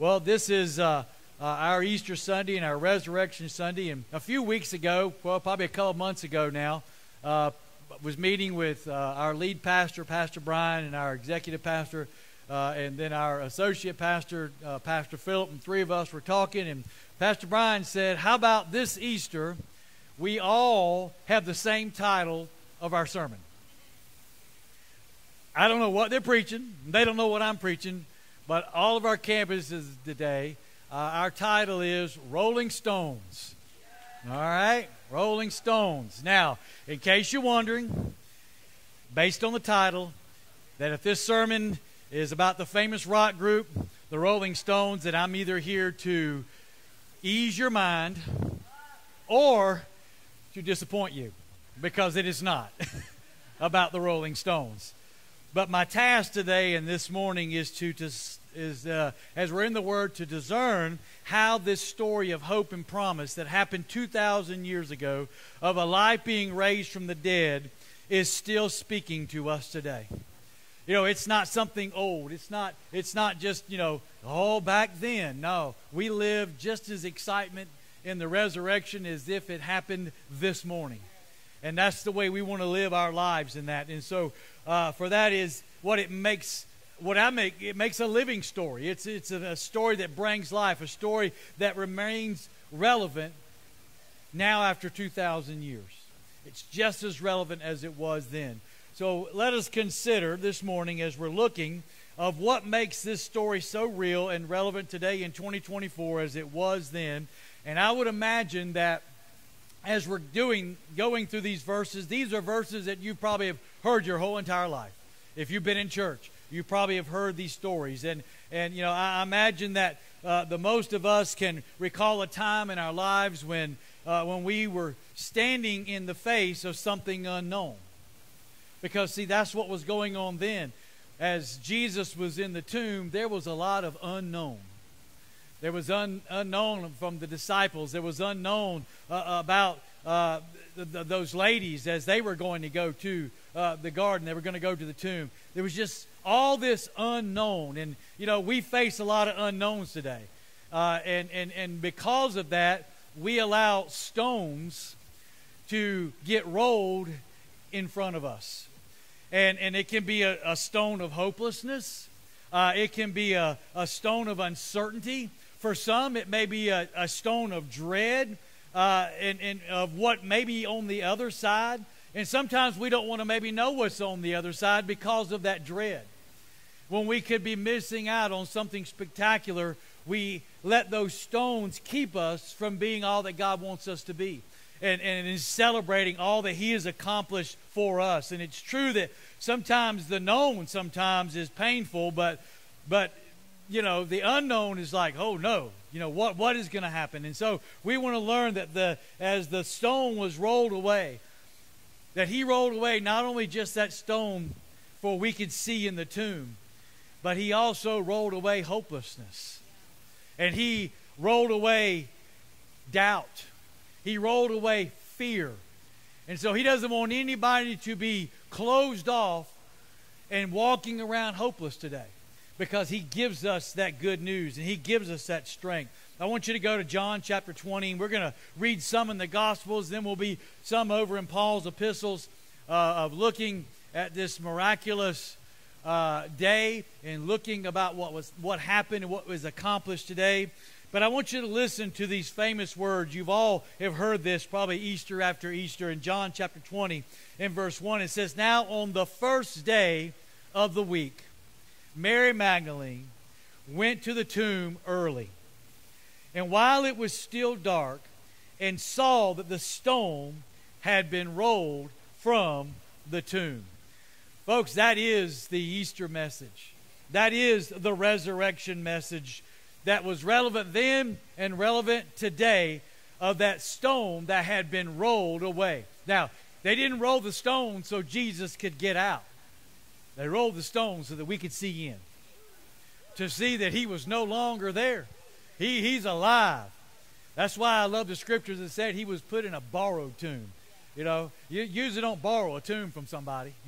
Well, this is uh, uh, our Easter Sunday and our Resurrection Sunday. And a few weeks ago, well, probably a couple months ago now, uh, was meeting with uh, our lead pastor, Pastor Bryan, and our executive pastor, uh, and then our associate pastor, uh, Pastor Philip, and three of us were talking. And Pastor Bryan said, How about this Easter? We all have the same title of our sermon. I don't know what they're preaching. They don't know what I'm preaching. But all of our campuses today, uh, our title is Rolling Stones. All right? Rolling Stones. Now, in case you're wondering, based on the title, that if this sermon is about the famous rock group, the Rolling Stones, that I'm either here to ease your mind or to disappoint you because it is not about the Rolling Stones. But my task today and this morning is to, to is uh, as we're in the Word to discern how this story of hope and promise that happened 2,000 years ago of a life being raised from the dead is still speaking to us today. You know, it's not something old. It's not. It's not just you know, all back then. No, we live just as excitement in the resurrection as if it happened this morning, and that's the way we want to live our lives in that. And so, uh, for that is what it makes what I make, it makes a living story. It's, it's a, a story that brings life, a story that remains relevant now after 2,000 years. It's just as relevant as it was then. So let us consider this morning as we're looking of what makes this story so real and relevant today in 2024 as it was then. And I would imagine that as we're doing going through these verses, these are verses that you probably have heard your whole entire life if you've been in church you probably have heard these stories. And, and you know, I imagine that uh, the most of us can recall a time in our lives when, uh, when we were standing in the face of something unknown. Because, see, that's what was going on then. As Jesus was in the tomb, there was a lot of unknown. There was un, unknown from the disciples. There was unknown uh, about uh, the, the, those ladies as they were going to go to uh, the garden. They were going to go to the tomb. There was just all this unknown. And, you know, we face a lot of unknowns today. Uh, and, and, and because of that, we allow stones to get rolled in front of us. And, and it can be a, a stone of hopelessness, uh, it can be a, a stone of uncertainty. For some, it may be a, a stone of dread uh, and, and of what may be on the other side. And sometimes we don't want to maybe know what's on the other side because of that dread. When we could be missing out on something spectacular, we let those stones keep us from being all that God wants us to be and, and in celebrating all that He has accomplished for us. And it's true that sometimes the known sometimes is painful, but, but you know, the unknown is like, oh no, you know, what, what is going to happen? And so we want to learn that the, as the stone was rolled away, that he rolled away not only just that stone for we could see in the tomb, but he also rolled away hopelessness. And he rolled away doubt. He rolled away fear. And so he doesn't want anybody to be closed off and walking around hopeless today because he gives us that good news and he gives us that strength. I want you to go to John chapter 20, and we're going to read some in the Gospels. Then we'll be some over in Paul's epistles uh, of looking at this miraculous uh, day and looking about what was what happened and what was accomplished today. But I want you to listen to these famous words. You've all have heard this probably Easter after Easter. In John chapter 20, in verse 1, it says, Now on the first day of the week, Mary Magdalene went to the tomb early and while it was still dark, and saw that the stone had been rolled from the tomb. Folks, that is the Easter message. That is the resurrection message that was relevant then and relevant today of that stone that had been rolled away. Now, they didn't roll the stone so Jesus could get out. They rolled the stone so that we could see in. To see that he was no longer there. He, he's alive. That's why I love the scriptures that said he was put in a borrowed tomb. You know, you usually don't borrow a tomb from somebody.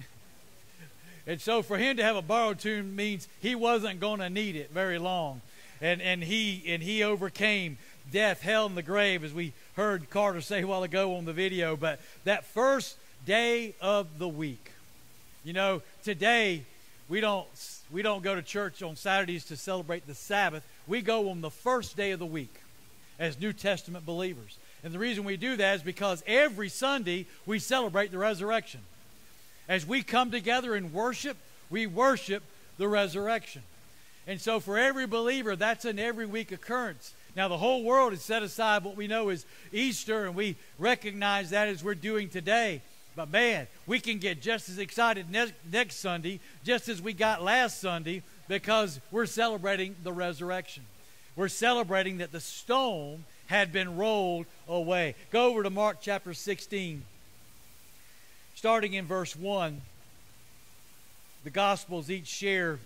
and so for him to have a borrowed tomb means he wasn't going to need it very long. and, and he and he overcame death, hell, and the grave, as we heard Carter say a while ago on the video. But that first day of the week, you know, today we don't we don't go to church on Saturdays to celebrate the Sabbath. We go on the first day of the week as New Testament believers. And the reason we do that is because every Sunday we celebrate the resurrection. As we come together and worship, we worship the resurrection. And so for every believer, that's an every week occurrence. Now, the whole world has set aside what we know is Easter, and we recognize that as we're doing today. But man, we can get just as excited ne- next Sunday, just as we got last Sunday, because we're celebrating the resurrection. We're celebrating that the stone had been rolled away. Go over to Mark chapter 16, starting in verse 1. The Gospels each share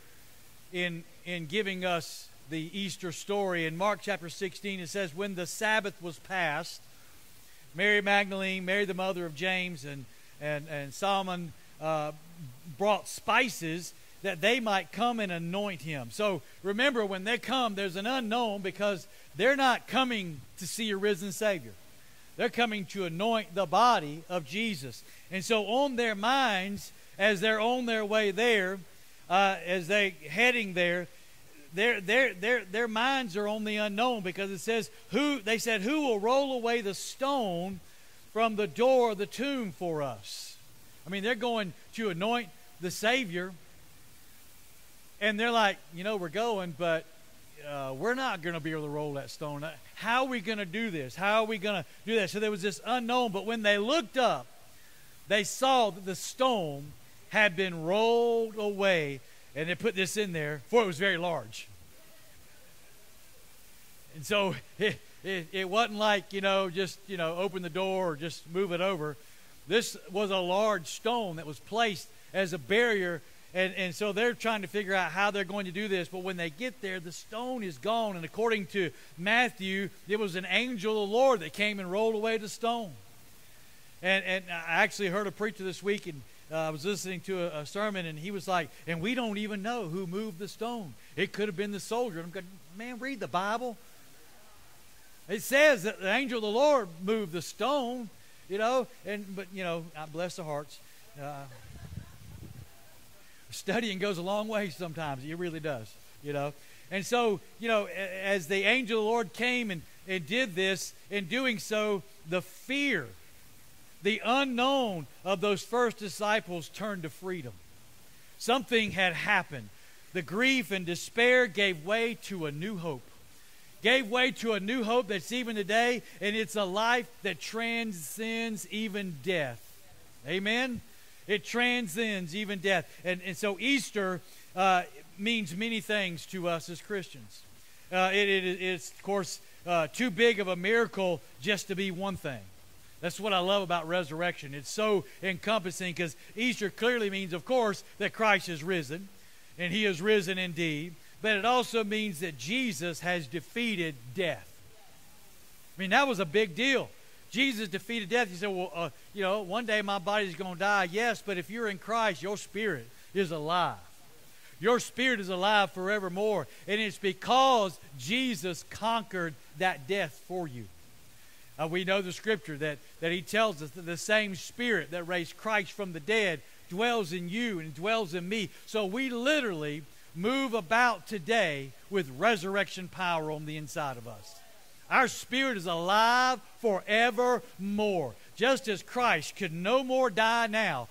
in, in giving us the Easter story. In Mark chapter 16, it says, When the Sabbath was passed, Mary Magdalene, Mary the mother of James, and, and, and Salome uh, brought spices that they might come and anoint him. So remember, when they come, there's an unknown because they're not coming to see a risen Savior. They're coming to anoint the body of Jesus. And so on their minds, as they're on their way there, uh, as they heading there, their, their, their, their minds are on the unknown because it says, who, they said, who will roll away the stone from the door of the tomb for us? I mean, they're going to anoint the Savior, and they're like, you know, we're going, but uh, we're not going to be able to roll that stone. How are we going to do this? How are we going to do that? So there was this unknown, but when they looked up, they saw that the stone had been rolled away, and they put this in there, for it was very large. And so it, it, it wasn't like, you know, just, you know, open the door or just move it over. This was a large stone that was placed as a barrier and, and so they're trying to figure out how they're going to do this. But when they get there, the stone is gone. And according to Matthew, it was an angel of the Lord that came and rolled away the stone. And, and I actually heard a preacher this week, and uh, I was listening to a, a, sermon, and he was like, and we don't even know who moved the stone. It could have been the soldier. I'm going, man, read the Bible. It says that the angel of the Lord moved the stone, you know, and but you know, I bless the hearts. Uh, studying goes a long way sometimes. It really does, you know. And so, you know, as the angel of the Lord came and, and did this, in doing so, the fear, the unknown of those first disciples turned to freedom. Something had happened. The grief and despair gave way to a new hope. Gave way to a new hope that's even today, and it's a life that transcends even death. Amen? It transcends even death. And, and so Easter uh, means many things to us as Christians. Uh, it, it, it's, of course, uh, too big of a miracle just to be one thing. That's what I love about resurrection. It's so encompassing because Easter clearly means, of course, that Christ is risen, and he is risen indeed. But it also means that Jesus has defeated death. I mean, that was a big deal. Jesus defeated death. He said, Well, uh, you know, one day my body's going to die. Yes, but if you're in Christ, your spirit is alive. Your spirit is alive forevermore. And it's because Jesus conquered that death for you. Uh, we know the scripture that, that he tells us that the same spirit that raised Christ from the dead dwells in you and dwells in me. So we literally move about today with resurrection power on the inside of us. Our spirit is alive forevermore. Just as Christ could no more die now,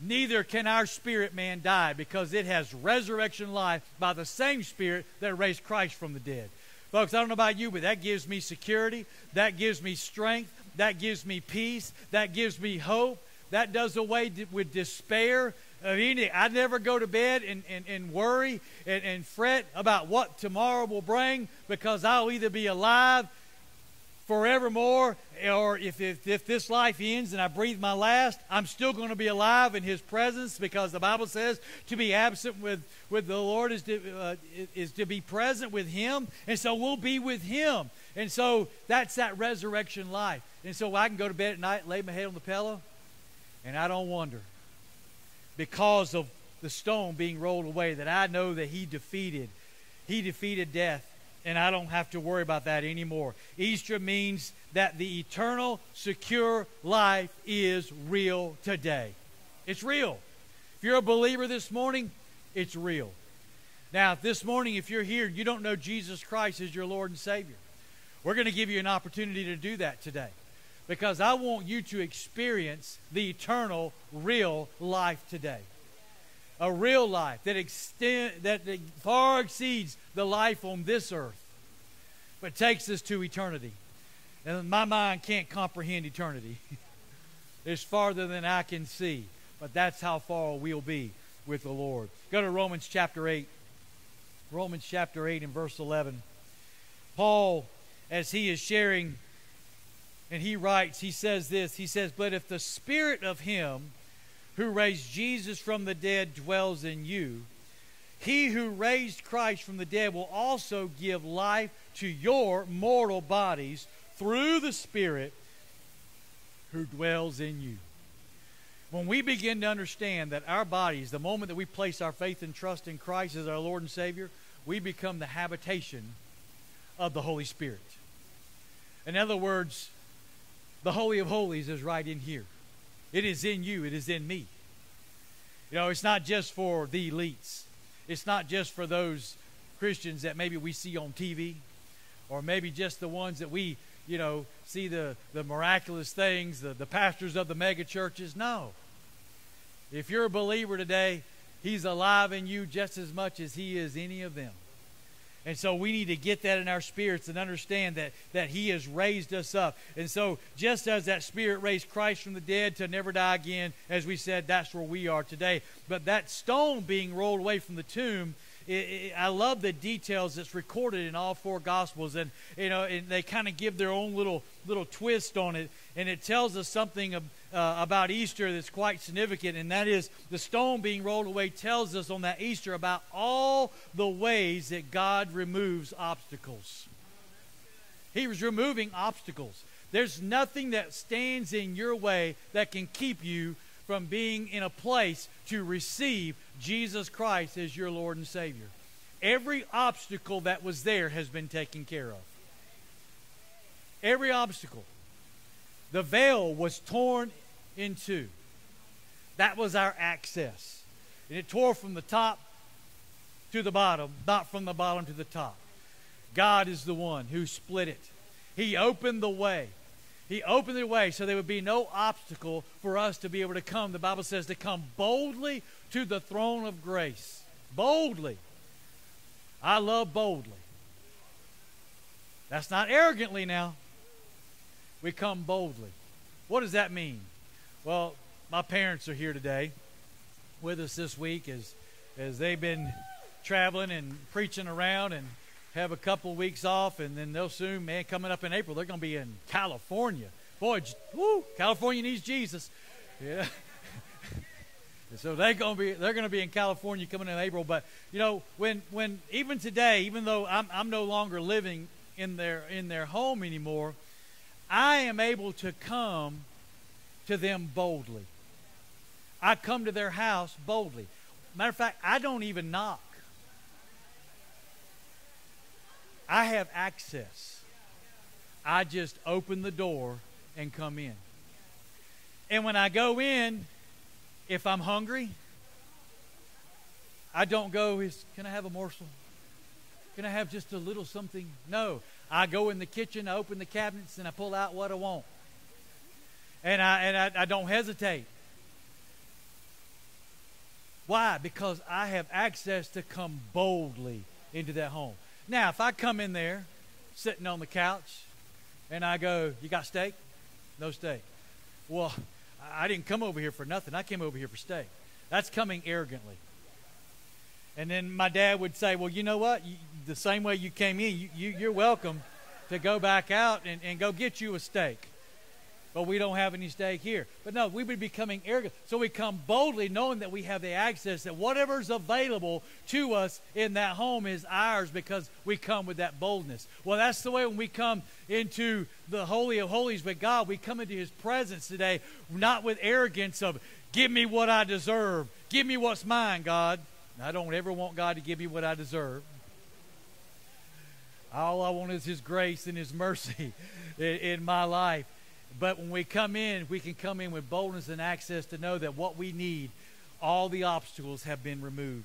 neither can our spirit man die because it has resurrection life by the same spirit that raised Christ from the dead. Folks, I don't know about you, but that gives me security. That gives me strength. That gives me peace. That gives me hope. That does away with despair I never go to bed and, and, and worry and, and fret about what tomorrow will bring because I'll either be alive forevermore or if, if, if this life ends and I breathe my last, I'm still going to be alive in His presence because the Bible says to be absent with, with the Lord is to, uh, is to be present with Him. And so we'll be with Him. And so that's that resurrection life. And so I can go to bed at night, lay my head on the pillow, and I don't wonder because of the stone being rolled away that I know that he defeated. He defeated death. and I don't have to worry about that anymore. Easter means that the eternal, secure life is real today. It's real. If you're a believer this morning, it's real. Now, this morning, if you're here and you don't know Jesus Christ as your Lord and Savior, we're going to give you an opportunity to do that today because I want you to experience the eternal, real life today. A real life that, extend, that far exceeds the life on this earth, but takes us to eternity. And my mind can't comprehend eternity. it's farther than I can see, but that's how far we'll be with the Lord. Go to Romans chapter 8. Romans chapter 8 and verse 11. Paul, as he is sharing, and he writes, he says this He says, But if the spirit of him who raised Jesus from the dead dwells in you, he who raised Christ from the dead will also give life to your mortal bodies through the Spirit who dwells in you. When we begin to understand that our bodies, the moment that we place our faith and trust in Christ as our Lord and Savior, we become the habitation of the Holy Spirit. In other words, the Holy of Holies is right in here. It is in you, it is in me. You know, it's not just for the elites, it's not just for those Christians that maybe we see on TV, or maybe just the ones that we you know, see the, the miraculous things, the, the pastors of the mega churches. No. If you're a believer today, He's alive in you just as much as He is any of them. And so we need to get that in our spirits and understand that, that He has raised us up. And so, just as that Spirit raised Christ from the dead to never die again, as we said, that's where we are today. But that stone being rolled away from the tomb it, it, I love the details that's recorded in all four Gospels, and you know, and they kind of give their own little little twist on it, and it tells us something uh, about Easter that's quite significant, and that is the stone being rolled away tells us on that Easter about all the ways that God removes obstacles. He was removing obstacles. There's nothing that stands in your way that can keep you from being in a place to receive Jesus Christ as your Lord and Savior. Every obstacle that was there has been taken care of. Every obstacle. The veil was torn in two. That was our access. And it tore from the top to the bottom, not from the bottom to the top. God is the one who split it. He opened the way. He opened the way so there would be no obstacle for us to be able to come. The Bible says to come boldly to the throne of grace. Boldly. I love boldly. That's not arrogantly now. We come boldly. What does that mean? Well, my parents are here today with us this week as as they've been traveling and preaching around and have a couple weeks off, and then they'll soon, man, coming up in April, they're going to be in California. Boy, woo, California needs Jesus. Yeah. so they're going to be they're going to be in California coming in April. But you know, when when even today, even though I'm I'm no longer living in their in their home anymore, I am able to come to them boldly. I come to their house boldly. Matter of fact, I don't even knock. I have access. I just open the door and come in. And when I go in, if I'm hungry, I don't go, is, can I have a morsel? Can I have just a little something? No. I go in the kitchen, I open the cabinets, and I pull out what I want. And I, and I, I don't hesitate. Why? Because I have access to come boldly into that home. Now, if I come in there sitting on the couch and I go, You got steak? No steak. Well, I didn't come over here for nothing. I came over here for steak. That's coming arrogantly. And then my dad would say, Well, you know what? You, the same way you came in, you, you, you're welcome to go back out and, and go get you a steak but we don't have any steak here. But no, we would be becoming arrogant. So we come boldly knowing that we have the access, that whatever's available to us in that home is ours because we come with that boldness. Well, that's the way when we come into the Holy of Holies with God, we come into His presence today, not with arrogance of, give me what I deserve, give me what's mine, God. I don't ever want God to give me what I deserve. All I want is His grace and His mercy in, in my life. But when we come in, we can come in with boldness and access to know that what we need, all the obstacles have been removed.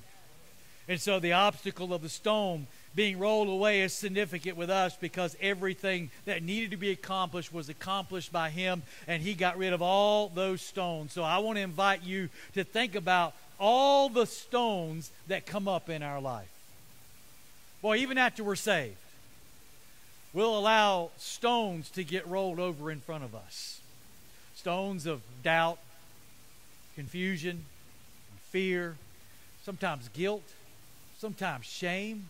And so the obstacle of the stone being rolled away is significant with us because everything that needed to be accomplished was accomplished by Him, and He got rid of all those stones. So I want to invite you to think about all the stones that come up in our life. Boy, even after we're saved, we'll allow stones to get rolled over in front of us stones of doubt, confusion, fear, sometimes guilt, sometimes shame.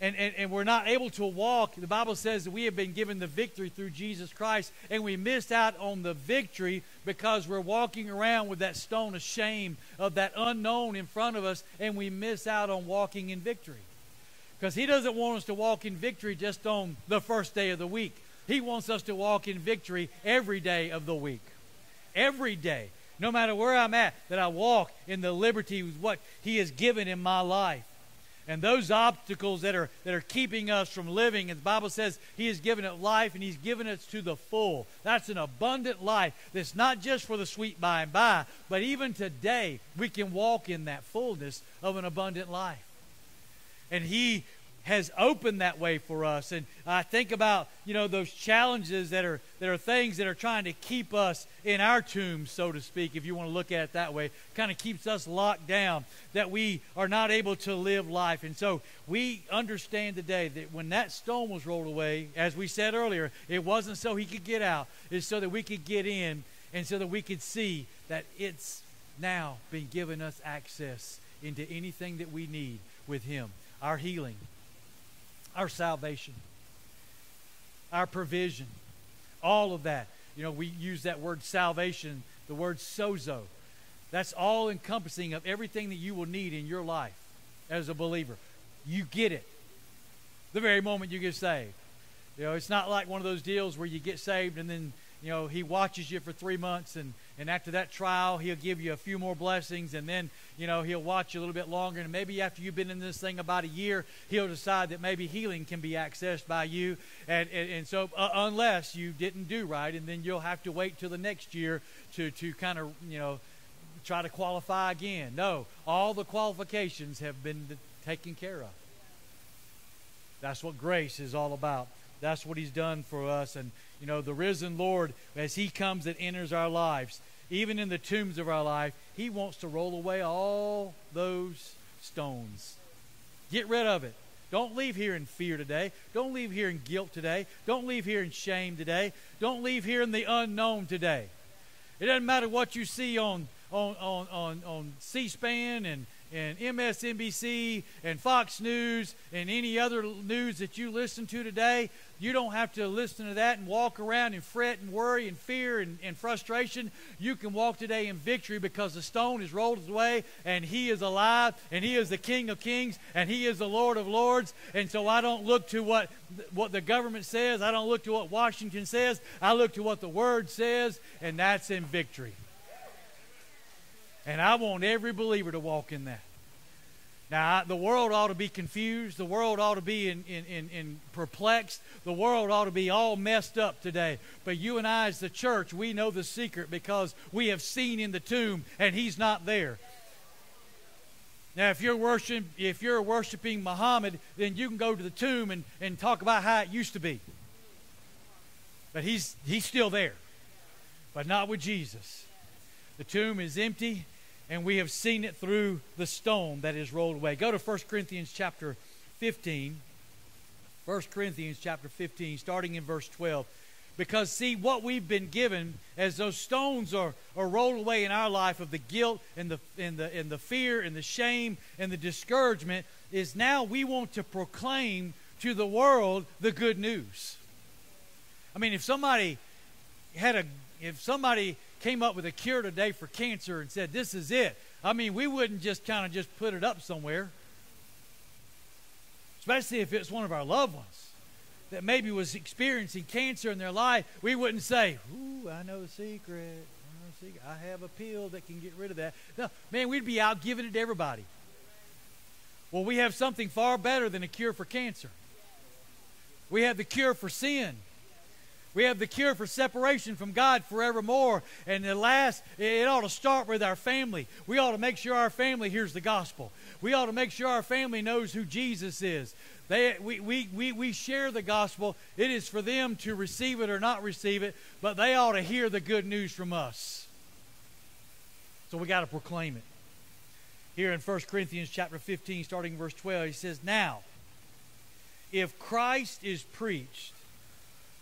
And, and, and we're not able to walk. The Bible says that we have been given the victory through Jesus Christ, and we missed out on the victory because we're walking around with that stone of shame of that unknown in front of us, and we miss out on walking in victory. Because He doesn't want us to walk in victory just on the first day of the week. He wants us to walk in victory every day of the week. Every day. No matter where I'm at, that I walk in the liberty with what He has given in my life and those obstacles that are that are keeping us from living. And the Bible says He has given it life, and He's given it to the full. That's an abundant life. That's not just for the sweet by and by, but even today we can walk in that fullness of an abundant life. And He has opened that way for us. And I think about, you know, those challenges that are that are things that are trying to keep us in our tombs, so to speak, if you want to look at it that way, kind of keeps us locked down, that we are not able to live life. And so we understand today that when that stone was rolled away, as we said earlier, it wasn't so he could get out, it's so that we could get in and so that we could see that it's now been given us access into anything that we need with him. Our healing, our salvation, our provision, all of that. You know, we use that word salvation, the word sozo. That's all encompassing of everything that you will need in your life as a believer. You get it the very moment you get saved. You know, it's not like one of those deals where you get saved and then you know, he watches you for three months, and, and after that trial, he'll give you a few more blessings, and then, you know, he'll watch you a little bit longer, and maybe after you've been in this thing about a year, he'll decide that maybe healing can be accessed by you, and, and, and so uh, unless you didn't do right, and then you'll have to wait till the next year to, to kind of, you know, try to qualify again. No, all the qualifications have been taken care of. That's what grace is all about. That's what he's done for us. And, you know, the risen Lord, as he comes and enters our lives, even in the tombs of our life, he wants to roll away all those stones. Get rid of it. Don't leave here in fear today. Don't leave here in guilt today. Don't leave here in shame today. Don't leave here in the unknown today. It doesn't matter what you see on, on, on, on, on C SPAN and, and MSNBC and Fox News and any other news that you listen to today. You don't have to listen to that and walk around and fret and worry and fear and, and frustration. You can walk today in victory because the stone is rolled away and He is alive and He is the King of Kings and He is the Lord of Lords. And so I don't look to what, what the government says, I don't look to what Washington says. I look to what the Word says, and that's in victory. And I want every believer to walk in that. Now, the world ought to be confused. The world ought to be in, in, in, in, perplexed. The world ought to be all messed up today. But you and I, as the church, we know the secret because we have seen in the tomb and he's not there. Now, if you're worshiping, if you're worshiping Muhammad, then you can go to the tomb and, and talk about how it used to be. But he's, he's still there, but not with Jesus. The tomb is empty and we have seen it through the stone that is rolled away. Go to 1 Corinthians chapter 15. 1 Corinthians chapter 15, starting in verse 12. Because, see, what we've been given as those stones are, are rolled away in our life of the guilt and the, and, the, and the fear and the shame and the discouragement is now we want to proclaim to the world the good news. I mean, if somebody had a, if somebody came up with a cure today for cancer and said, This is it. I mean, we wouldn't just kind of just put it up somewhere. Especially if it's one of our loved ones that maybe was experiencing cancer in their life. We wouldn't say, Ooh, I know a secret. I, know a secret. I have a pill that can get rid of that. No, man, we'd be out giving it to everybody. Well, we have something far better than a cure for cancer. We have the cure for sin. We have the cure for separation from God forevermore. And the last, it ought to start with our family. We ought to make sure our family hears the gospel. We ought to make sure our family knows who Jesus is. They, we, we, we, we share the gospel. It is for them to receive it or not receive it, but they ought to hear the good news from us. So we got to proclaim it. Here in 1 Corinthians chapter 15, starting verse 12, he says, Now, if Christ is preached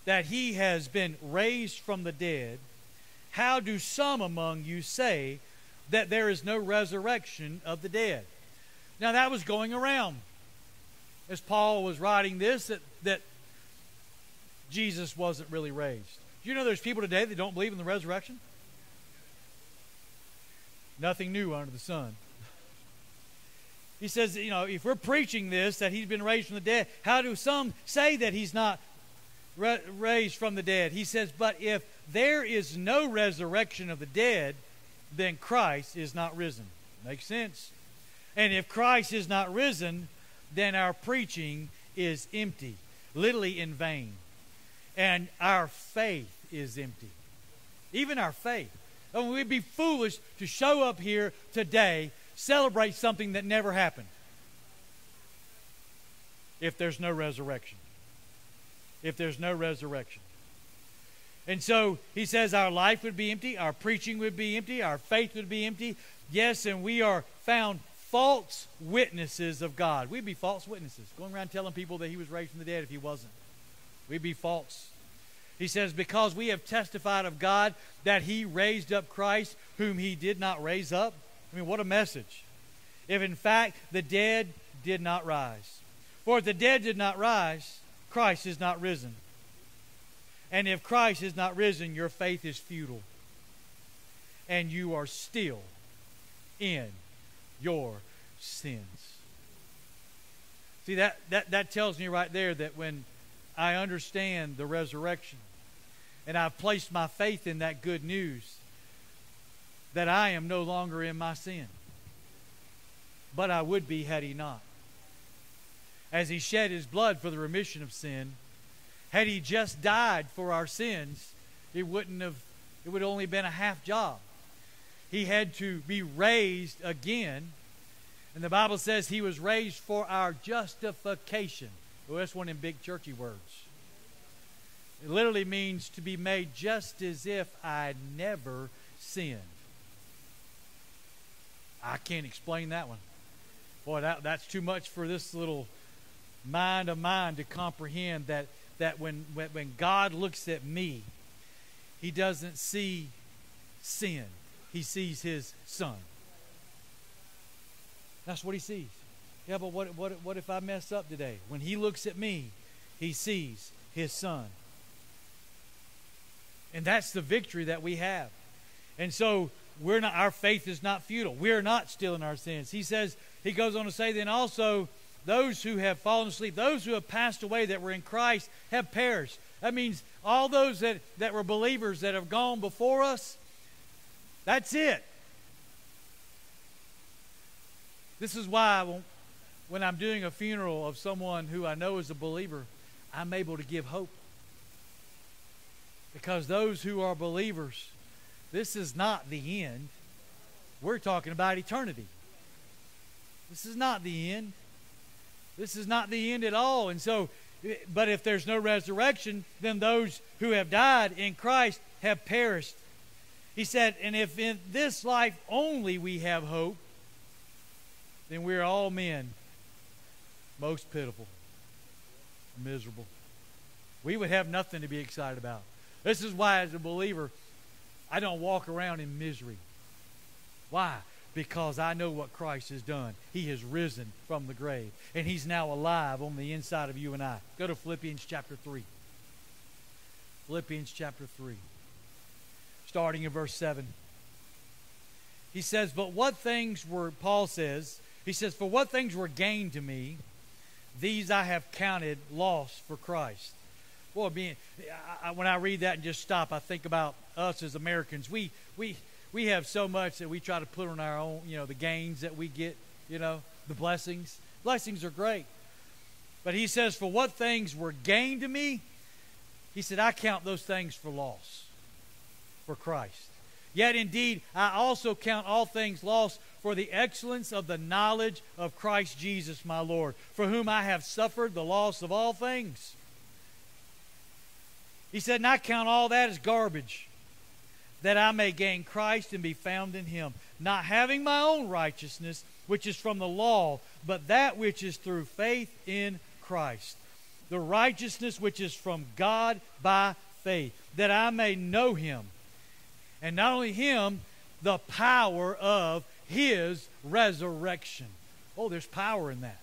that he has been raised from the dead, how do some among you say that there is no resurrection of the dead? Now, that was going around as Paul was writing this that, that Jesus wasn't really raised. Do you know there's people today that don't believe in the resurrection? Nothing new under the sun. He says, you know, if we're preaching this, that he's been raised from the dead, how do some say that he's not raised from the dead? He says, but if there is no resurrection of the dead, then Christ is not risen. Makes sense. And if Christ is not risen, then our preaching is empty, literally in vain. And our faith is empty. Even our faith. I mean, we'd be foolish to show up here today, celebrate something that never happened if there's no resurrection. If there's no resurrection. And so he says our life would be empty, our preaching would be empty, our faith would be empty. Yes, and we are found false witnesses of God. We'd be false witnesses, going around telling people that he was raised from the dead if he wasn't. We'd be false. He says, Because we have testified of God that he raised up Christ, whom he did not raise up. I mean, what a message. If in fact the dead did not rise. For if the dead did not rise, Christ is not risen. And if Christ is not risen, your faith is futile. And you are still in your sins. See, that, that, that tells me right there that when I understand the resurrection and I've placed my faith in that good news, that I am no longer in my sin. But I would be had he not. As he shed his blood for the remission of sin, had he just died for our sins, it wouldn't have, it would have only been a half job. He had to be raised again and the Bible says he was raised for our justification. Well, that's one them big churchy words. It literally means to be made just as if I never sinned. I can't explain that one. Boy, that, that's too much for this little mind of mine to comprehend that, that when, when, when God looks at me, he doesn't see sin, he sees his son. That's what he sees. Yeah, but what, what, what if I mess up today? When he looks at me, he sees his son. And that's the victory that we have. And so we're not our faith is not futile. We're not still in our sins. He says, he goes on to say, then also those who have fallen asleep, those who have passed away that were in Christ have perished. That means all those that, that were believers that have gone before us, that's it. This is why when I'm doing a funeral of someone who I know is a believer, I'm able to give hope. Because those who are believers, this is not the end. We're talking about eternity. This is not the end. This is not the end at all. And so, eh, but if there's no resurrection, then those who have died in Christ have perished. He said, and if in this life only we have hope, then we are all men most pitiful, miserable. We would have nothing to be excited about. This is why, as a believer, I don't walk around in misery. Why? Because I know what Christ has done. He has risen from the grave, and He's now alive on the inside of you and I. Go to Philippians chapter 3. Philippians chapter 3, starting in verse 7. He says, But what things were, Paul says, he says, For what things were gained to me, these I have counted loss for Christ. Boy, being, I, when I read that and just stop, I think about us as Americans. We, we, we have so much that we try to put on our own, you know, the gains that we get, you know, the blessings. Blessings are great. But he says, For what things were gained to me, he said, I count those things for loss for Christ. Yet indeed, I also count all things lost for the excellence of the knowledge of Christ Jesus my Lord, for whom I have suffered the loss of all things. He said, And I count all that as garbage, that I may gain Christ and be found in him, not having my own righteousness, which is from the law, but that which is through faith in Christ, the righteousness which is from God by faith, that I may know him. And not only him, the power of his resurrection. Oh, there's power in that.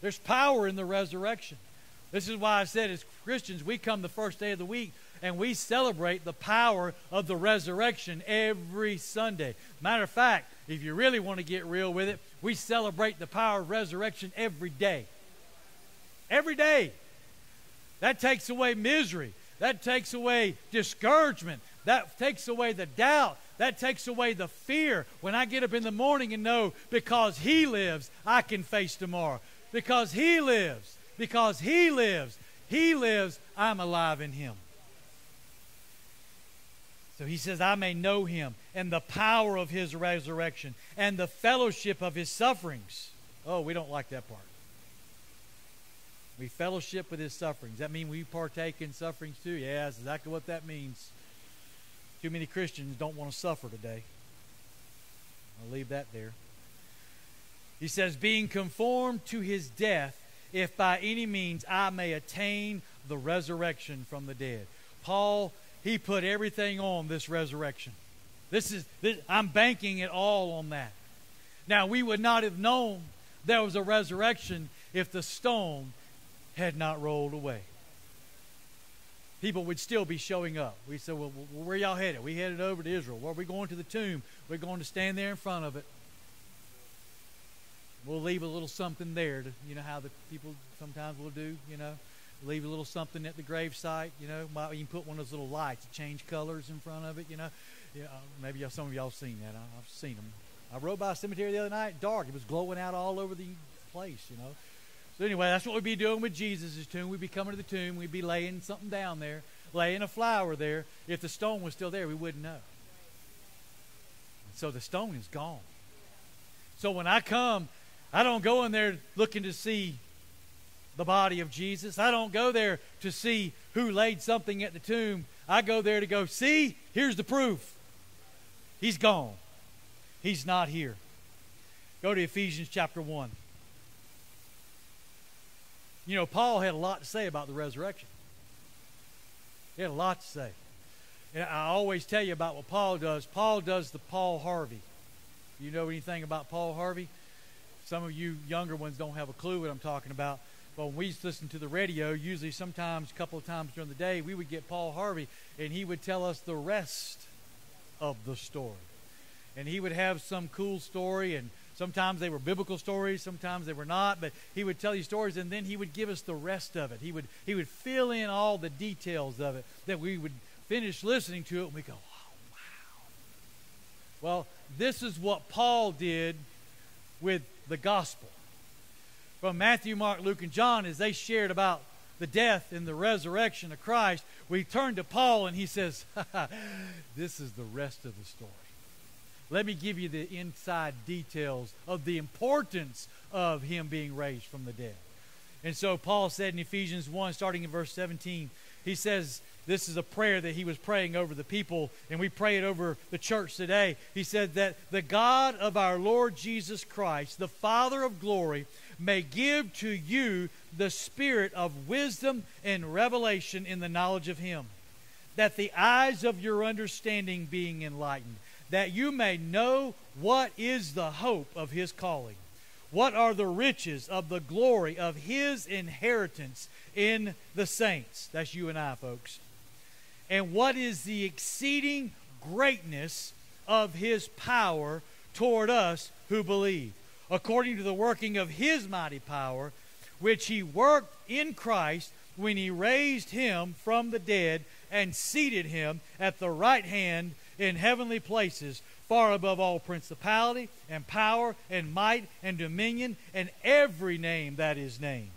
There's power in the resurrection. This is why I said, as Christians, we come the first day of the week and we celebrate the power of the resurrection every Sunday. Matter of fact, if you really want to get real with it, we celebrate the power of resurrection every day. Every day. That takes away misery. That takes away discouragement. That takes away the doubt. That takes away the fear. When I get up in the morning and know because He lives, I can face tomorrow. Because He lives. Because He lives. He lives, I'm alive in Him. So he says, I may know him and the power of his resurrection and the fellowship of his sufferings. Oh, we don't like that part. We fellowship with his sufferings. That mean we partake in sufferings too? Yeah, that's exactly what that means. Too many Christians don't want to suffer today. I'll leave that there. He says, being conformed to his death, if by any means I may attain the resurrection from the dead. Paul, he put everything on this resurrection. This is this, I'm banking it all on that. Now we would not have known there was a resurrection if the stone had not rolled away. People would still be showing up. We said, Well, where y'all headed? We headed over to Israel. Well, we're going to the tomb. We're going to stand there in front of it. We'll leave a little something there. To, you know how the people sometimes will do, you know? Leave a little something at the grave site, you know. You can put one of those little lights to change colors in front of it, you know. Yeah, uh, maybe some of y'all seen that. I, I've seen them. I rode by a cemetery the other night, dark. It was glowing out all over the place, you know. So anyway, that's what we'd be doing with Jesus' tomb. We'd be coming to the tomb. We'd be laying something down there, laying a flower there. If the stone was still there, we wouldn't know. So the stone is gone. So when I come, I don't go in there looking to see the body of Jesus. I don't go there to see who laid something at the tomb. I go there to go, see, here's the proof. He's gone. He's not here. Go to Ephesians chapter 1. You know, Paul had a lot to say about the resurrection. He had a lot to say. And I always tell you about what Paul does. Paul does the Paul Harvey. You know anything about Paul Harvey? Some of you younger ones don't have a clue what I'm talking about. But when we used to listen to the radio, usually sometimes a couple of times during the day, we would get Paul Harvey, and he would tell us the rest of the story. And he would have some cool story, and Sometimes they were biblical stories, sometimes they were not, but he would tell you stories and then he would give us the rest of it. He would he would fill in all the details of it that we would finish listening to it and we go, "Oh, wow." Well, this is what Paul did with the gospel. From Matthew, Mark, Luke, and John, as they shared about the death and the resurrection of Christ, we turn to Paul and he says, This is the rest of the story. Let me give you the inside details of the importance of him being raised from the dead. And so Paul said in Ephesians 1, starting in verse 17, he says, This is a prayer that he was praying over the people, and we pray it over the church today. He said that the God of our Lord Jesus Christ, the Father of glory, may give to you the spirit of wisdom and revelation in the knowledge of him, that the eyes of your understanding being enlightened that you may know what is the hope of his calling. What are the riches of the glory of his inheritance in the saints? That's you and I, folks. And what is the exceeding greatness of his power toward us who believe, according to the working of his mighty power, which he worked in Christ when he raised him from the dead and seated him at the right hand in heavenly places, far above all principality and power and might and dominion and every name that is named.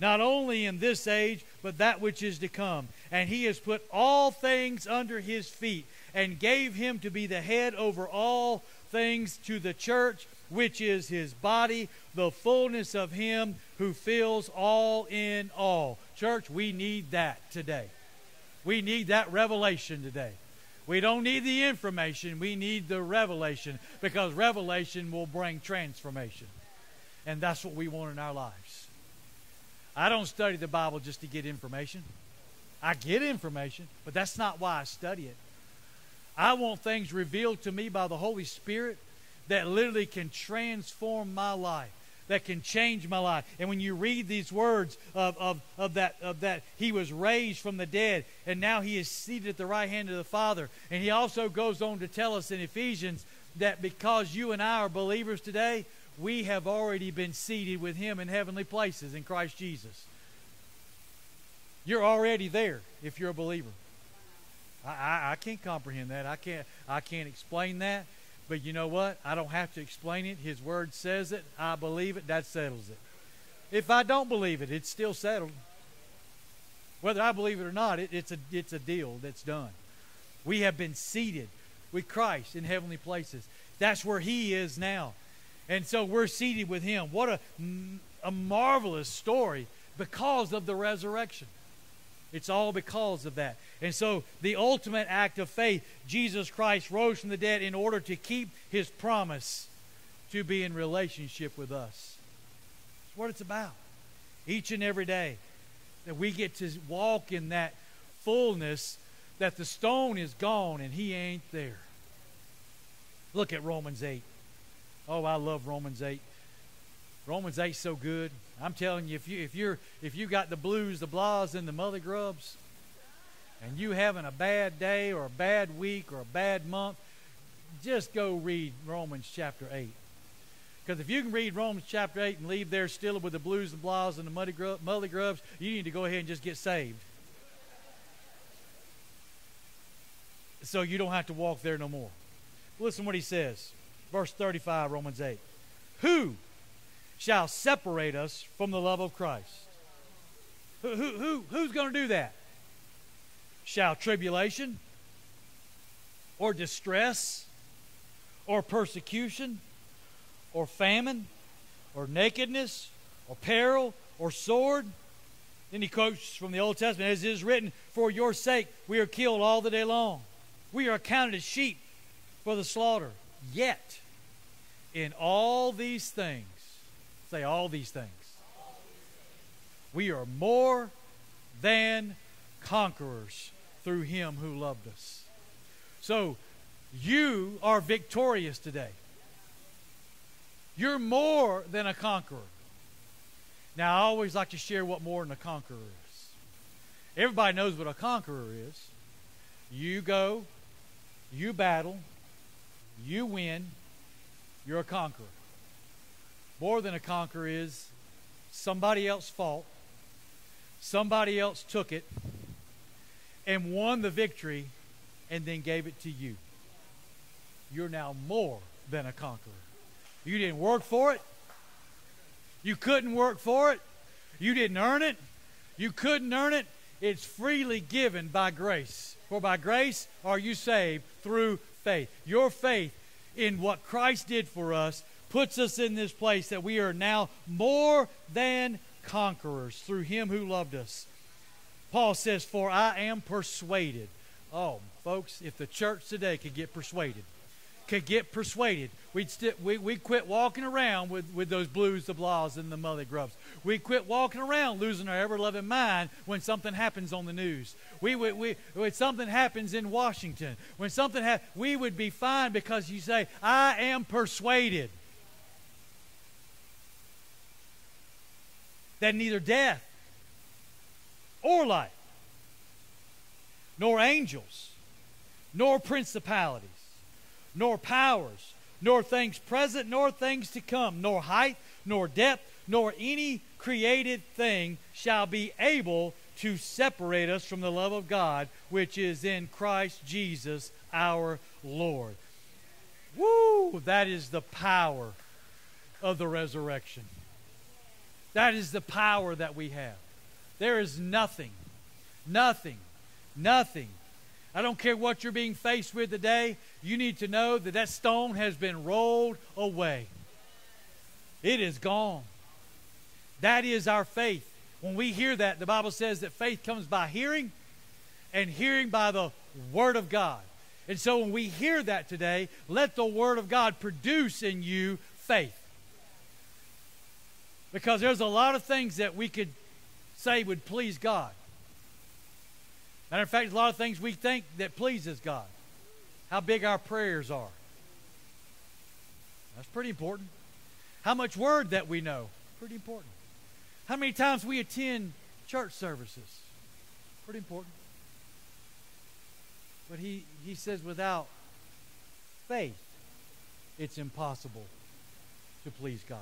not only in this age, but that which is to come. And he has put all things under his feet, and gave him to be the head over all things to the church, which is his body, the fullness of him who fills all in all. Church, we need that today. We need that revelation today. We don't need the information, we need the revelation because revelation will bring transformation. And that's what we want in our lives. I don't study the Bible just to get information. I get information, but that's not why I study it. I want things revealed to me by the Holy Spirit that literally can transform my life, that can change my life. And when you read these words of, of, of, that, of that he was raised from the dead and now he is seated at the right hand of the Father. And he also goes on to tell us in Ephesians that because you and I are believers today, we have already been seated with him in heavenly places in Christ Jesus. You're already there if you're a believer. I, I, I can't comprehend that. I can't I can't explain that. But you know what? I don't have to explain it. His word says it. I believe it. That settles it. If I don't believe it, it's still settled. Whether I believe it or not, it, it's, a, it's a deal that's done. We have been seated with Christ in heavenly places. That's where He is now. And so we're seated with Him. What a, a marvelous story because of the resurrection. It's all because of that. And so, the ultimate act of faith, Jesus Christ rose from the dead in order to keep his promise to be in relationship with us. That's what it's about. Each and every day that we get to walk in that fullness that the stone is gone and he ain't there. Look at Romans 8. Oh, I love Romans 8. Romans 8 so good. I'm telling you, if you if you're if you got the blues, the blahs, and the mother grubs, and you having a bad day or a bad week or a bad month, just go read Romans chapter 8. Because if you can read Romans chapter 8 and leave there still with the blues and blahs and the muddy grub, muddy grubs, you need to go ahead and just get saved. So you don't have to walk there no more. Listen what he says. Verse 35, Romans 8. Who shall separate us from the love of Christ. Who, who, who, who's going to do that? Shall tribulation or distress or persecution or famine or nakedness or peril or sword? Then he quotes from the Old Testament, as it is written, For your sake we are killed all the day long. We are accounted as sheep for the slaughter. Yet, in all these things, Say all these things. We are more than conquerors through him who loved us. So you are victorious today. You're more than a conqueror. Now, I always like to share what more than a conqueror is. Everybody knows what a conqueror is. You go, you battle, you win, you're a conqueror. More than a conqueror is somebody else's fault. Somebody else took it and won the victory and then gave it to you. You're now more than a conqueror. You didn't work for it. You couldn't work for it. You didn't earn it. You couldn't earn it. It's freely given by grace. For by grace are you saved through faith. Your faith in what Christ did for us puts us in this place that we are now more than conquerors through him who loved us. Paul says, For I am persuaded. Oh, folks, if the church today could get persuaded, could get persuaded, we'd st- we, we'd quit walking around with, with those blues, the blahs, and the mully grubs. We'd quit walking around losing our ever loving mind when something happens on the news. We would, we, when something happens in Washington, when something ha- we would be fine because you say, I am persuaded. That neither death or life, nor angels, nor principalities, nor powers, nor things present, nor things to come, nor height, nor depth, nor any created thing shall be able to separate us from the love of God which is in Christ Jesus our Lord. Woo! That is the power of the resurrection. That is the power that we have. There is nothing, nothing, nothing. I don't care what you're being faced with today. You need to know that that stone has been rolled away. It is gone. That is our faith. When we hear that, the Bible says that faith comes by hearing, and hearing by the Word of God. And so when we hear that today, let the Word of God produce in you faith. Because there's a lot of things that we could say would please God. Matter of fact, a lot of things we think that pleases God. How big our prayers are. That's pretty important. How much word that we know. Pretty important. How many times we attend church services. Pretty important. But he, he says, without faith, it's impossible to please God.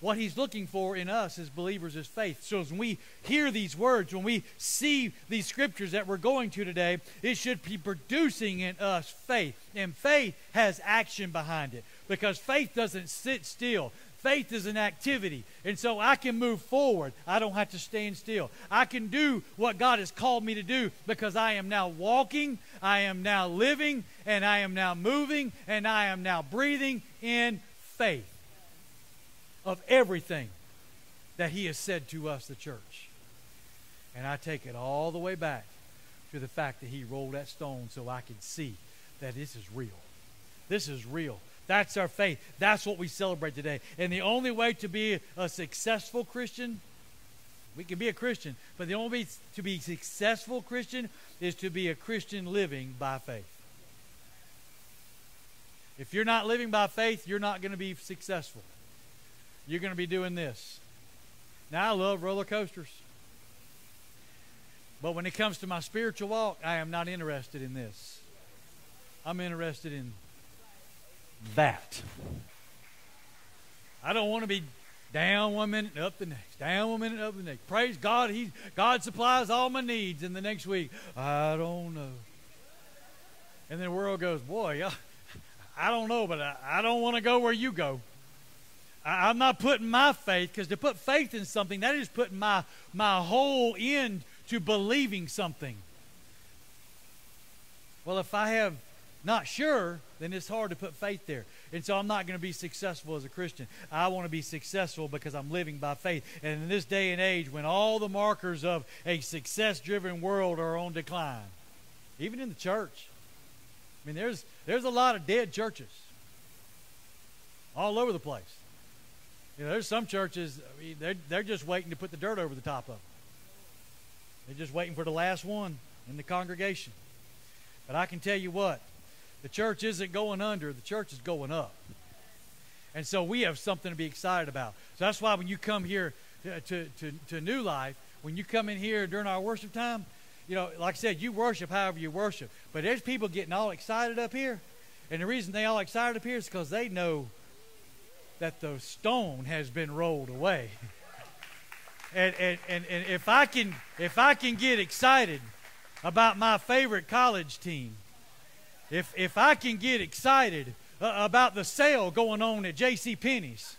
What he's looking for in us as believers is faith. So when we hear these words, when we see these scriptures that we're going to today, it should be producing in us faith. And faith has action behind it because faith doesn't sit still. Faith is an activity. And so I can move forward. I don't have to stand still. I can do what God has called me to do because I am now walking, I am now living, and I am now moving, and I am now breathing in faith of everything that He has said to us, the church. And I take it all the way back to the fact that He rolled that stone so I could see that this is real. This is real. That's our faith. That's what we celebrate today. And the only way to be a successful Christian, we can be a Christian, but the only way to be a successful Christian is to be a Christian living by faith. If you're not living by faith, you're not going to be successful. You're going to be doing this. Now, I love roller coasters. But when it comes to my spiritual walk, I am not interested in this. I'm interested in that. I don't want to be down one minute up the next, down one minute up the next. Praise God, He God supplies all my needs. in the next week, I don't know. And then the world goes, boy, I don't know, but I, I don't want to go where you go. I, I'm not putting my faith because to put faith in something that is putting my my whole end to believing something. Well, if I have not sure, then it's hard to put faith there. And so I'm not going to be successful as a Christian. I want to be successful because I'm living by faith. And in this day and age, when all the markers of a success driven world are on decline, even in the church, I mean, there's, there's a lot of dead churches all over the place. You know, there's some churches, I mean, they're, they're just waiting to put the dirt over the top of them. They're just waiting for the last one in the congregation. But I can tell you what, the church isn't going under, the church is going up. And so we have something to be excited about. So that's why when you come here to, to, to, to New Life, when you come in here during our worship time, you know, like I said, you worship however you worship. But there's people getting all excited up here. And the reason they all excited up here is because they know that the stone has been rolled away. and, and, and, and if I can if I can get excited about my favorite college team, if, if I can get excited uh, about the sale going on at J.C. Penney's,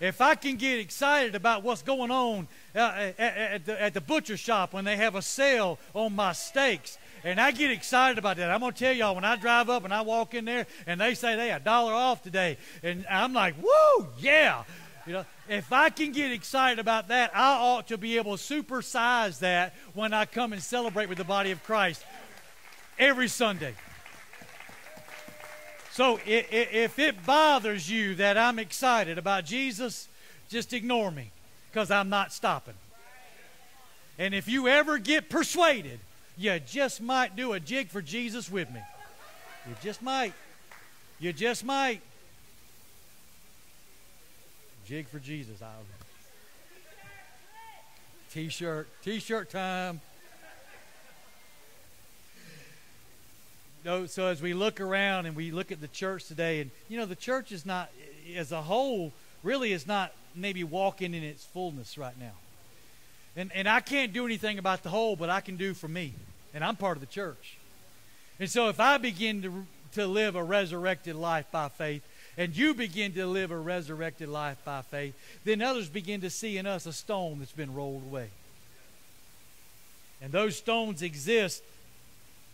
if I can get excited about what's going on uh, at, at, the, at the butcher shop when they have a sale on my steaks, and I get excited about that. I'm going to tell y'all, when I drive up and I walk in there and they say they a dollar off today, and I'm like, woo, yeah. You know, if I can get excited about that, I ought to be able to supersize that when I come and celebrate with the body of Christ every Sunday. So if it bothers you that I'm excited about Jesus, just ignore me because I'm not stopping. And if you ever get persuaded, you just might do a jig for Jesus with me. You just might. You just might. Jig for Jesus. T-shirt. T-shirt time. So as we look around and we look at the church today, and you know, the church is not, as a whole, really is not maybe walking in its fullness right now. And, and I can't do anything about the whole, but I can do for me. And I'm part of the church. And so if I begin to, to live a resurrected life by faith, and you begin to live a resurrected life by faith, then others begin to see in us a stone that's been rolled away. And those stones exist,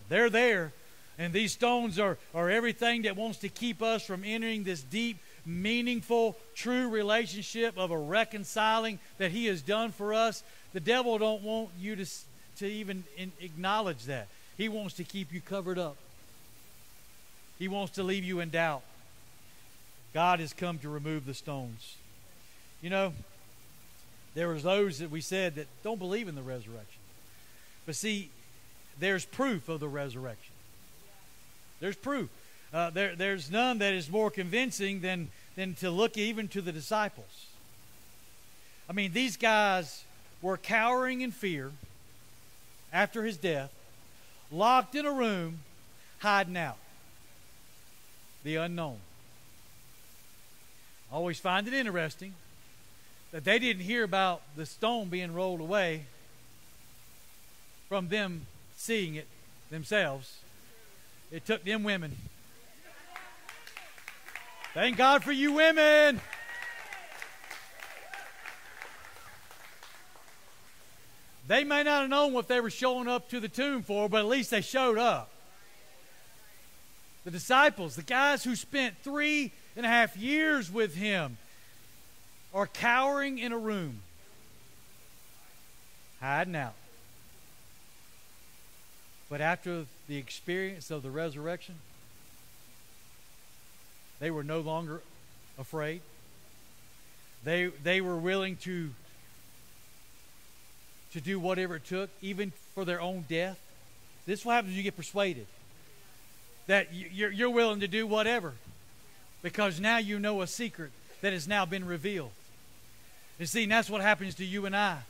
they're there. And these stones are, are everything that wants to keep us from entering this deep, meaningful, true relationship of a reconciling that He has done for us. The devil don't want you to, to even acknowledge that. He wants to keep you covered up. He wants to leave you in doubt. God has come to remove the stones. You know, there was those that we said that don't believe in the resurrection. But see, there's proof of the resurrection. There's proof. Uh, there, there's none that is more convincing than, than to look even to the disciples. I mean, these guys were cowering in fear after his death, locked in a room, hiding out. The unknown. I always find it interesting that they didn't hear about the stone being rolled away from them seeing it themselves. It took them women. Thank God for you women. They may not have known what they were showing up to the tomb for, but at least they showed up. The disciples, the guys who spent three and a half years with him, are cowering in a room, hiding out. But after the experience of the resurrection, they were no longer afraid. They, they were willing to, to do whatever it took, even for their own death. This is what happens when you get persuaded. That you're, willing to do whatever because now you know a secret that has now been revealed. And see, and that's what happens to you and I.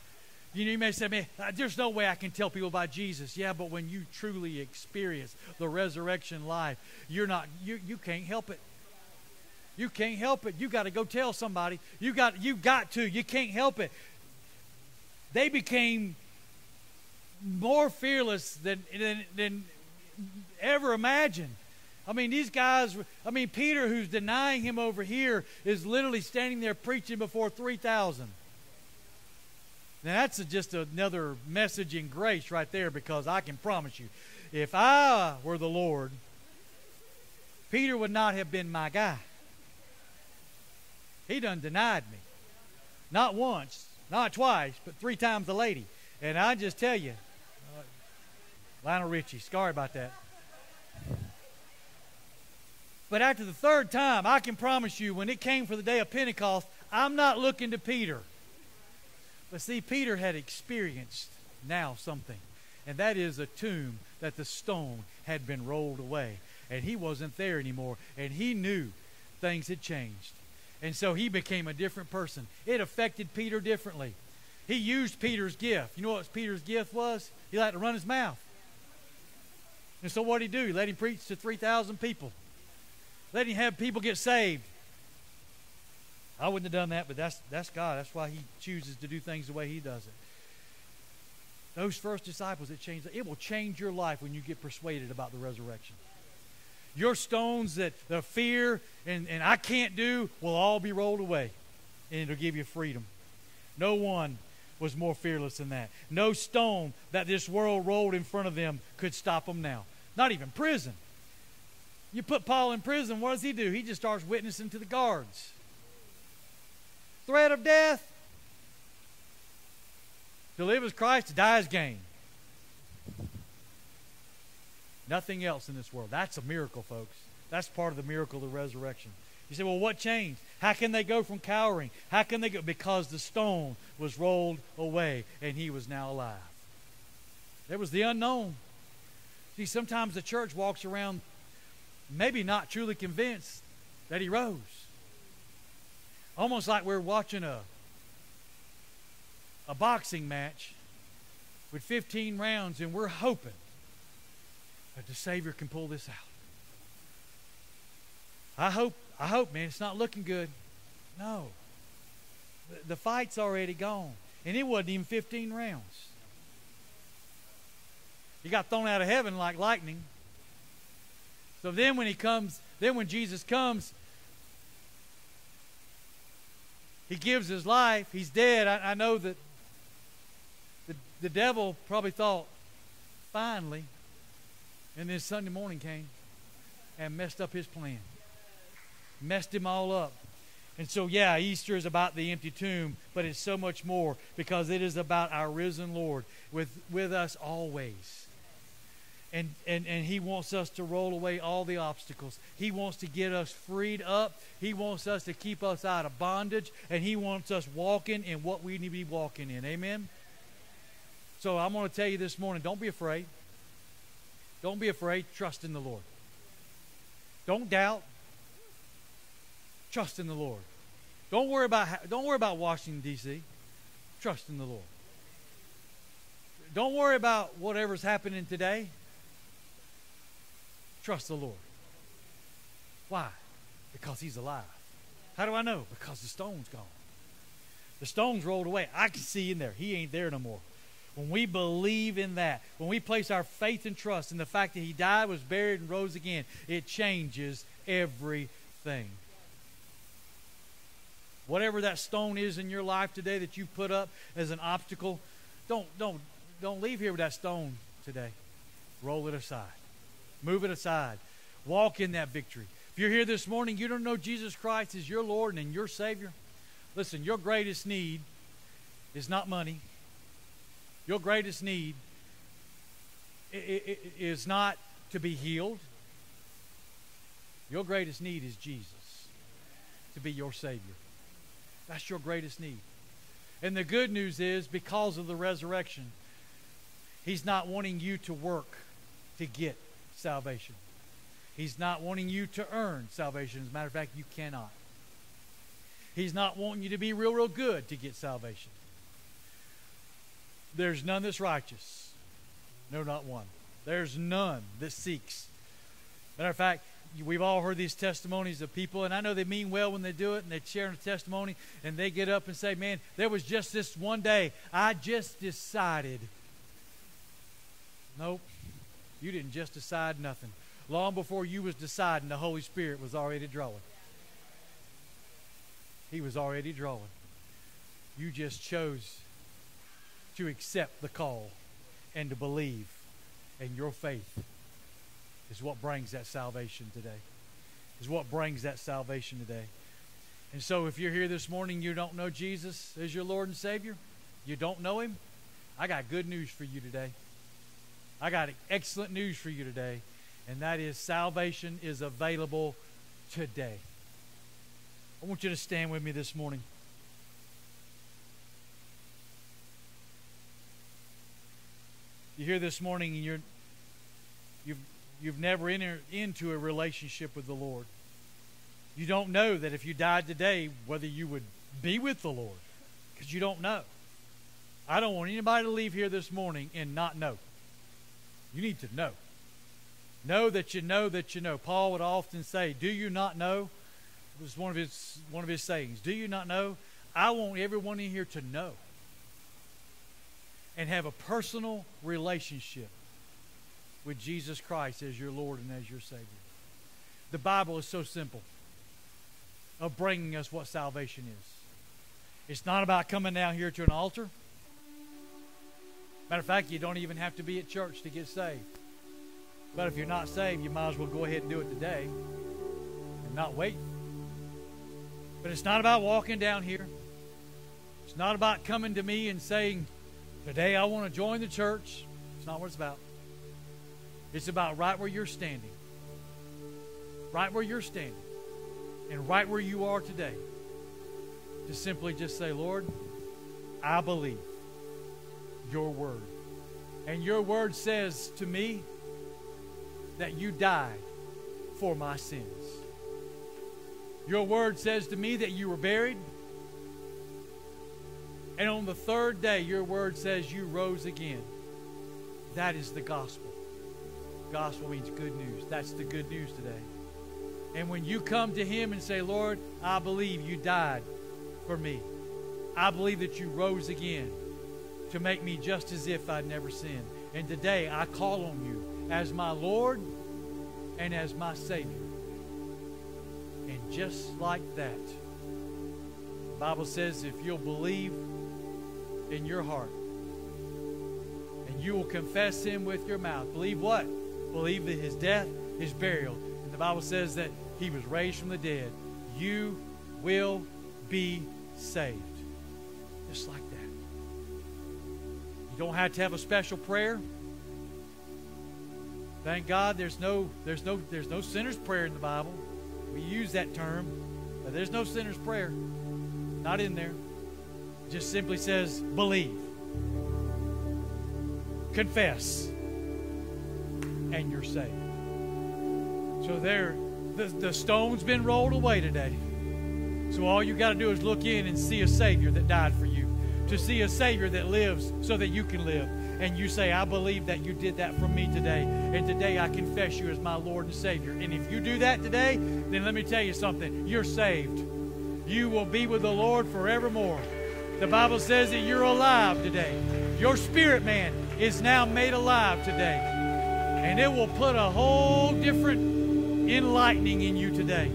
You, may say, man, there's no way I can tell people about Jesus. Yeah, but when you truly experience the resurrection life, you're not, you, you can't help it. You can't help it. You got to go tell somebody. You got, you got to. You can't help it. They became more fearless than, than, than ever imagined. I mean, these guys, I mean, Peter, who's denying him over here, is literally standing there preaching before 3,000. Now, that's just another message in grace right there because I can promise you, if I were the Lord, Peter would not have been my guy. He done denied me. Not once, not twice, but three times the lady. And I just tell you, uh, Lionel Richie, sorry about that. But after the third time, I can promise you, when it came for the day of Pentecost, I'm not looking to Peter. But see, Peter had experienced now something, and that is a tomb that the stone had been rolled away, and he wasn't there anymore, and he knew things had changed. And so he became a different person. It affected Peter differently. He used Peter's gift. You know what Peter's gift was? He liked to run his mouth. And so what did he do? He let him preach to 3,000 people. Let him have people get saved. I wouldn't have done that, but that's, that's God. That's why He chooses to do things the way He does it. Those first disciples, it changed. It will change your life when you get persuaded about the resurrection. Your stones that the fear and, and I can't do will all be rolled away, and it'll give you freedom. No one was more fearless than that. No stone that this world rolled in front of them could stop them now. Not even prison. You put Paul in prison, what does he do? He just starts witnessing to the guards threat of death. To live as Christ, to die as gain. Nothing else in this world. That's a miracle, folks. That's part of the miracle of the resurrection. You say, well, what changed? How can they go from cowering? How can they go? Because the stone was rolled away and he was now alive. There was the unknown. See, sometimes the church walks around maybe not truly convinced that he rose. Almost like we're watching a, a boxing match with 15 rounds and we're hoping that the Savior can pull this out. I hope, I hope, man, it's not looking good. No. The, the fight's already gone. And it wasn't even 15 rounds. He got thrown out of heaven like lightning. So then when he comes, then when Jesus comes, he gives his life. He's dead. I, I know that the, the devil probably thought, finally. And then Sunday morning came and messed up his plan, messed him all up. And so, yeah, Easter is about the empty tomb, but it's so much more because it is about our risen Lord with, with us always. And, and, and He wants us to roll away all the obstacles. He wants to get us freed up. He wants us to keep us out of bondage. And He wants us walking in what we need to be walking in. Amen? So I'm going to tell you this morning don't be afraid. Don't be afraid. Trust in the Lord. Don't doubt. Trust in the Lord. Don't worry about don't worry about Washington D.C. Trust in the Lord. Don't worry about whatever's happening today. Trust the Lord. Why? Because He's alive. How do I know? Because the stone's gone. The stone's rolled away. I can see in there. He ain't there no more. When we believe in that, when we place our faith and trust in the fact that He died, was buried, and rose again, it changes everything. Whatever that stone is in your life today that you put up as an obstacle, don't don't don't leave here with that stone today. Roll it aside. Move it aside. Walk in that victory. If you're here this morning, you don't know Jesus Christ as your Lord and your Savior. Listen, your greatest need is not money. Your greatest need is not to be healed. Your greatest need is Jesus to be your Savior. That's your greatest need. And the good news is, because of the resurrection, He's not wanting you to work to get salvation. He's not wanting you to earn salvation. As a matter of fact, you cannot. He's not wanting you to be real, real good to get salvation. There's none that's righteous. No, not one. There's none that seeks. Matter of fact, we've all heard these testimonies of people, and I know they mean well when they do it, and they share a testimony, and they get up and say, Man, there was just this one day. I just decided. Nope. You didn't just decide nothing. Long before you was deciding, the Holy Spirit was already drawing. He was already drawing. You just chose to accept the call and to believe. And your faith is what brings that salvation today. Is what brings that salvation today. And so if you're here this morning, you don't know Jesus as your Lord and Savior, you don't know Him, I got good news for you today. I got excellent news for you today, and that is salvation is available today. I want you to stand with me this morning. You're here this morning and you're, you've, you've never entered into a relationship with the Lord. You don't know that if you died today, whether you would be with the Lord, because you don't know. I don't want anybody to leave here this morning and not know. You need to know. Know that you know that you know. Paul would often say, Do you not know? It was one of his one of his sayings. Do you not know? I want everyone in here to know and have a personal relationship with Jesus Christ as your Lord and as your Savior. The Bible is so simple of bringing us what salvation is. It's not about coming down here to an altar. Matter of fact, you don't even have to be at church to get saved. But if you're not saved, you might as well go ahead and do it today and not wait. But it's not about walking down here. It's not about coming to me and saying, Today I want to join the church. It's not what it's about. It's about right where you're standing. Right where you're standing. And right where you are today. To simply just say, Lord, I believe your word. And your word says to me that you died for my sins. Your word says to me that you were buried and on the third day, your word says you rose again. That is the gospel. Gospel means good news. That's the good news today. And when you come to Him and say, Lord, I believe you died for me, I believe that you rose again to make me just as if I'd never sinned. And today I call on you as my Lord and as my Savior. And just like that, the Bible says if you'll believe in your heart and you will confess him with your mouth, believe what? Believe that his death, his burial, and the Bible says that he was raised from the dead, you will be saved. Just like that. You don't have to have a special prayer. Thank God there's no there's no there's no sinner's prayer in the Bible. We use that term, but there's no sinner's prayer. Not in there. It just simply says believe. Confess. And you're saved. So there the, the stone's been rolled away today. So all you got to do is look in and see a Savior that died for you. To see a Savior that lives so that you can live and you say, I believe that you did that for me today, and today I confess you as my Lord and Savior. And if you do that today, then let me tell you something you're saved. You will be with the Lord forevermore. The Bible says that you're alive today. Your spirit man is now made alive today. And it will put a whole different enlightening in you today.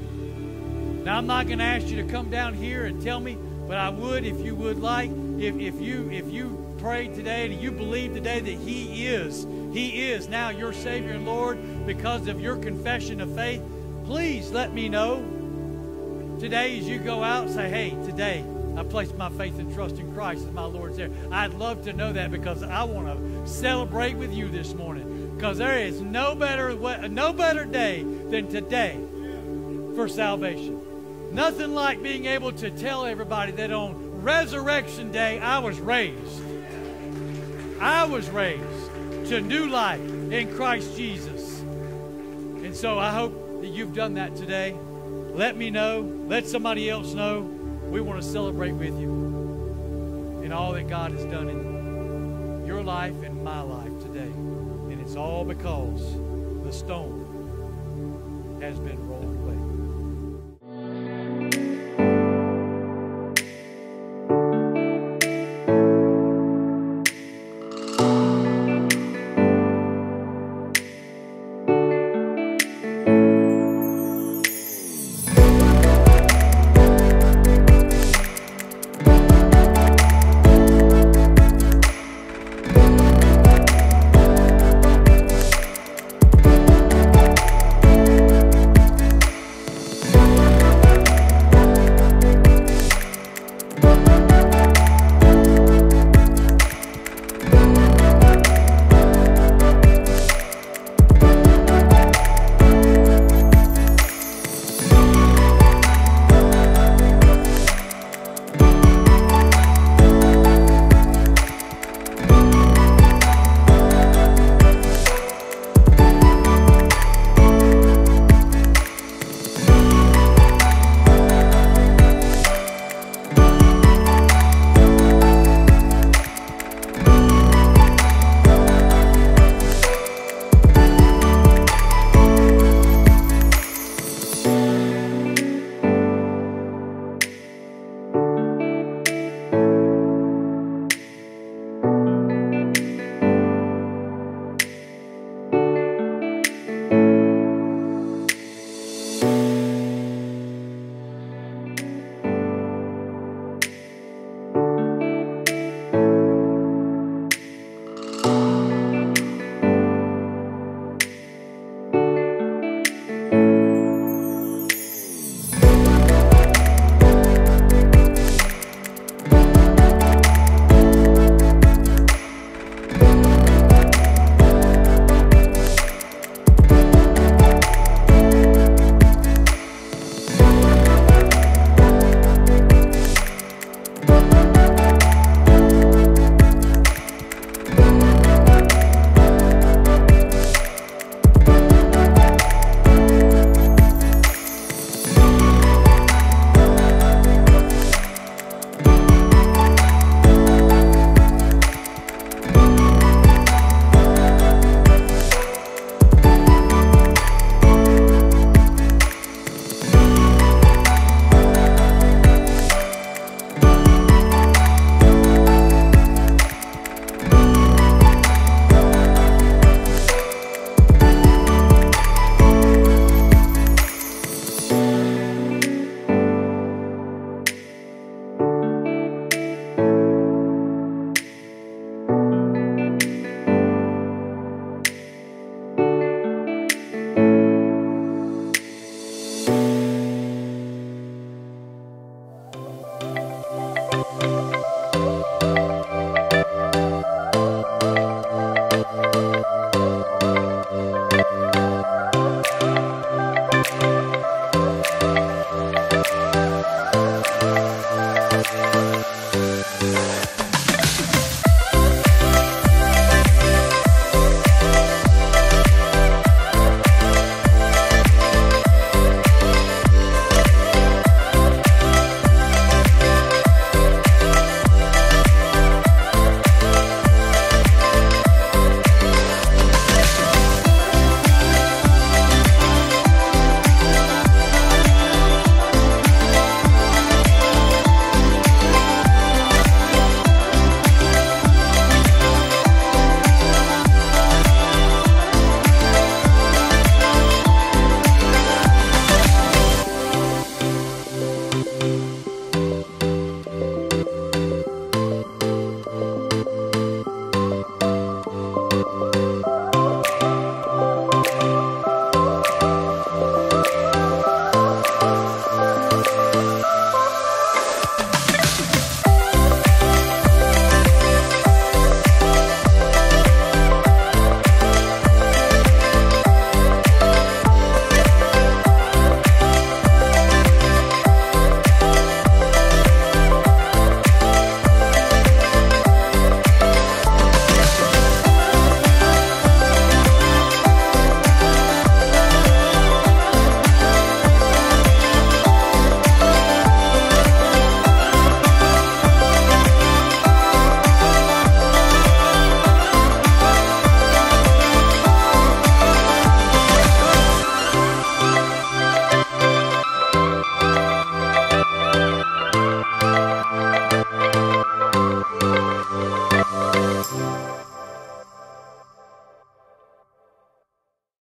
Now, I'm not going to ask you to come down here and tell me, but I would if you would like. If, if you if you prayed today and you believe today that He is, He is now your Savior and Lord because of your confession of faith, please let me know today as you go out say, hey, today I place my faith and trust in Christ as my Lord and Savior. I'd love to know that because I want to celebrate with you this morning because there is no better, way, no better day than today for salvation. Nothing like being able to tell everybody that on Resurrection Day I was raised. I was raised to new life in Christ Jesus. And so I hope that you've done that today. Let me know. Let somebody else know. We want to celebrate with you in all that God has done in your life and my life today. And it's all because the stone has been rolled away.